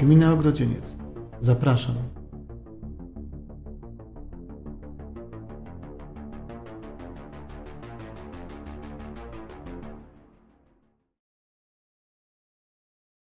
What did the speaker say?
Gmina Ogrodzieniec. Zapraszam.